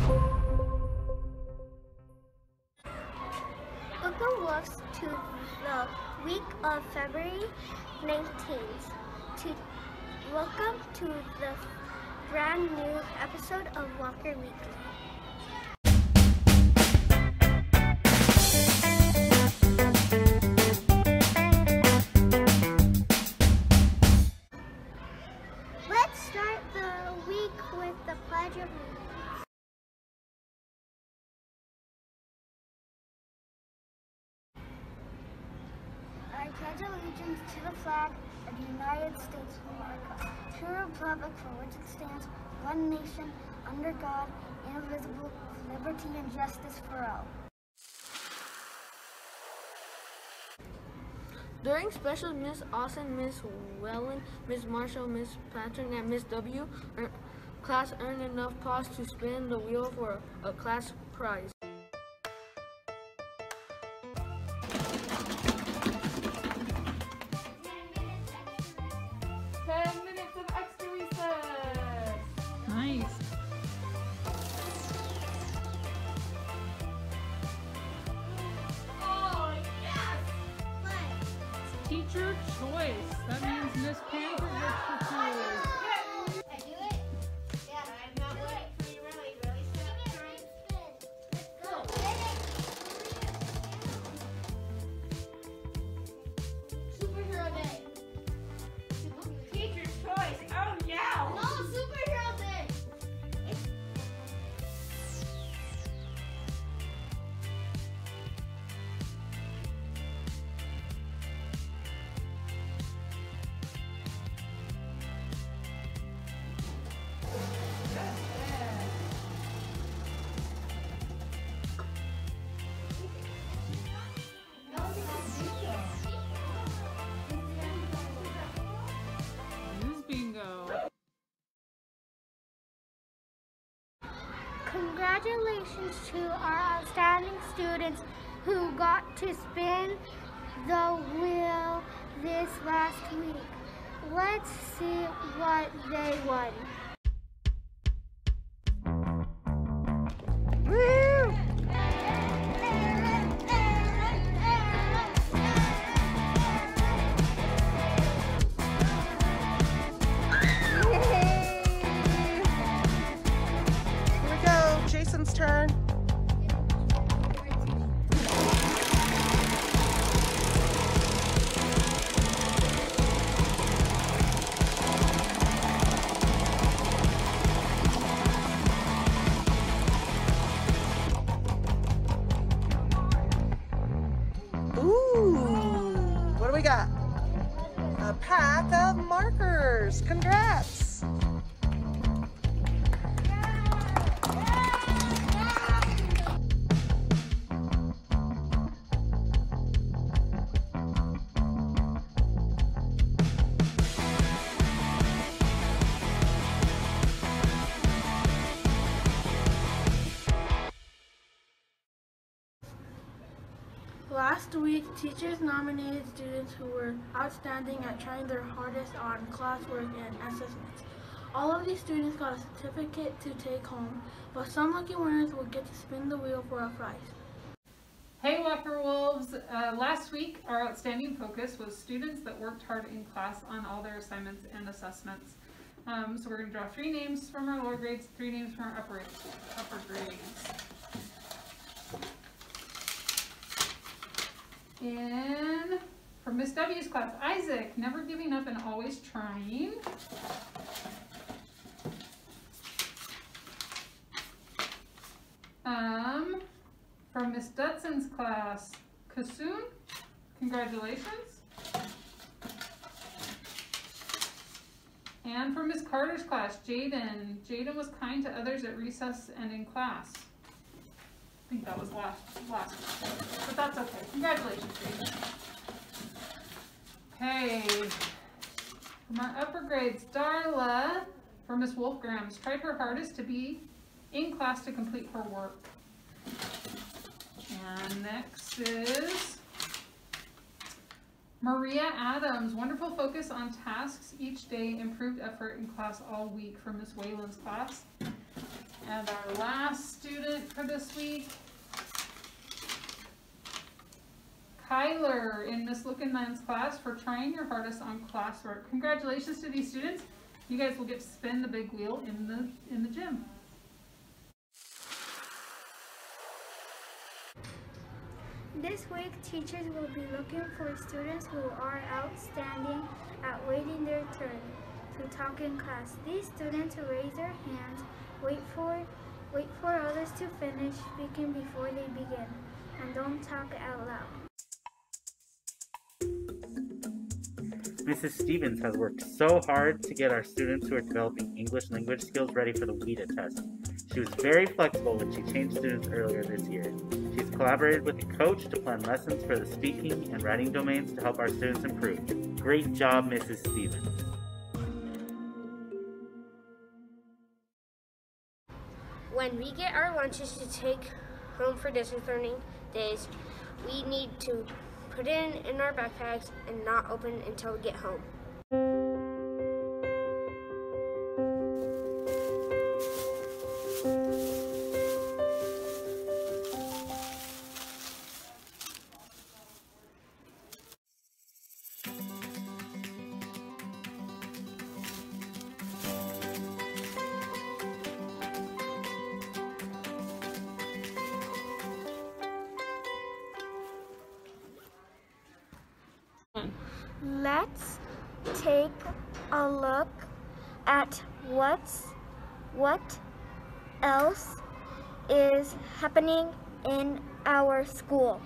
Welcome Wolves to the week of February 19th. To welcome to the brand new episode of Walker Weekly. Pledge allegiance to the flag of the United States of America, to the republic for which it stands, one nation, under God, indivisible, with liberty and justice for all. During special, Miss Austin, Miss Wellen, Miss Marshall, Miss Patrick, and Miss W ear- class earned enough points to spin the wheel for a class prize. Teacher choice. That means Miss Panther gets the choice. Congratulations to our outstanding students who got to spin the wheel this last week. Let's see what they won. Congrats. Last week, teachers nominated students who were outstanding at trying their hardest on classwork and assessments. All of these students got a certificate to take home, but some lucky winners will get to spin the wheel for a prize. Hey Walker Wolves! Uh, last week, our outstanding focus was students that worked hard in class on all their assignments and assessments. Um, so we're going to draw three names from our lower grades, three names from our upper, upper grades. In, for Miss W's class, Isaac, never giving up and always trying. Um, from Miss Dudson's class, Kasoon, congratulations. And from Miss Carter's class, Jaden, Jaden was kind to others at recess and in class. I think that was last, last, okay. Congratulations, Jaden. Okay, from our upper grades, Darla, for Miss Wolfgrams, tried her hardest to be in class to complete her work. And next is Maria Adams, wonderful focus on tasks each day, improved effort in class all week for Miss Whalen's class. And our last student for this week, Kyler in Miss Lookinman's class for trying your hardest on classwork. Congratulations to these students. You guys will get to spin the big wheel in the in the gym. This week, teachers will be looking for students who are outstanding at waiting their turn to talk in class. These students who raise their hands, wait for wait for others to finish speaking before they begin, and don't talk out loud. Mrs. Stevens has worked so hard to get our students who are developing English language skills ready for the WIDA test. She was very flexible when she changed students earlier this year. She's collaborated with a coach to plan lessons for the speaking and writing domains to help our students improve. Great job, Mrs. Stevens. When we get our lunches to take home for distance learning days, we need to put it in, in our backpacks and not open until we get home. Let's take a look at what's what else is happening in our school.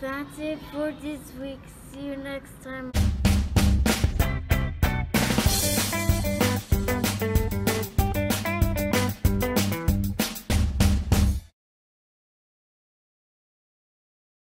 That's it for this week. See you next time.